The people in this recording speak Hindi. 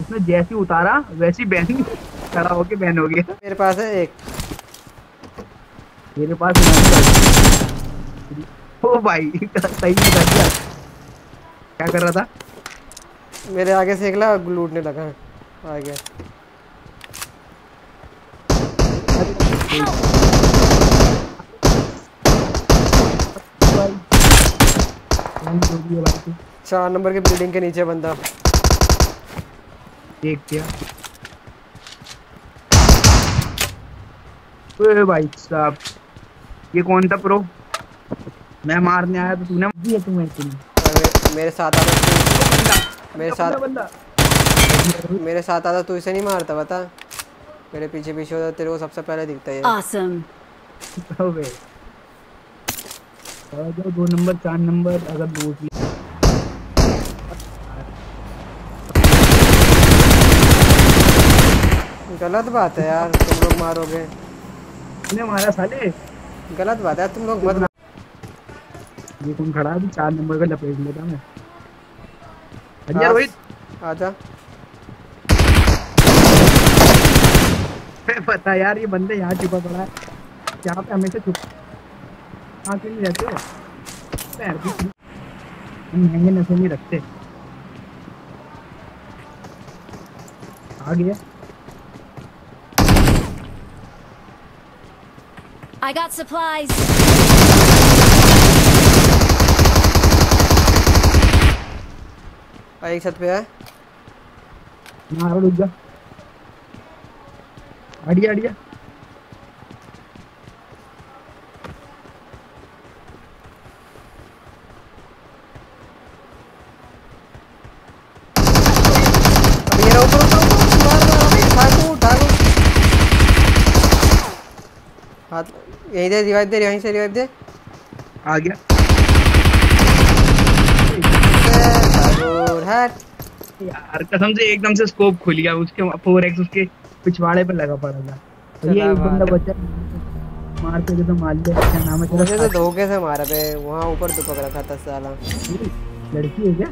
उसने जैसी उतारा वैसी बैन खड़ा होके बैन हो गया मेरे पास है एक मेरे पास ओ भाई सही कर दिया क्या कर रहा था मेरे आगे से एकला लूटने लगा है आ गया चार नंबर के बिल्डिंग के नीचे बंदा देख दिया। ओए भाई साहब ये कौन था प्रो मैं मारने आया तो तूने दिया तुम्हें तुम मेरे साथ आता मेरे साथ मेरे साथ आता तू इसे नहीं मारता बता मेरे पीछे पीछे होता तेरे को सबसे पहले दिखता है awesome दो नंबर चार नंबर अगर दो गलत बात है यार तुम लोग मारोगे। तूने मारा साले। गलत बात है तुम लोग मत ये कौन खड़ा है चार नंबर का लपेट लेता मैं। अरे रोहित आजा पता यार ये बंदे यहाँ छुपा पड़ा है। यहाँ पे हमेशा छुप कहाँ के नहीं रहते? पैर भी हम महँगे नशे नहीं रखते। आ गया। I got supplies. एक छत पे है मारो रुक जा अड़िया अड़िया यहीं दे रिवाइव दे यहीं से रिवाइव दे। आ गया। यार कसम से एकदम से स्कोप खुल गया उसके 4x उसके पिछवाड़े पे लगा पड़ा था। तो ये एक बंदा बचा मारते थे तो मार लिया क्या नाम है मुझे तो धोखे से मारा बे वहाँ ऊपर तो पकड़ा था 10 साल। लड़की है क्या?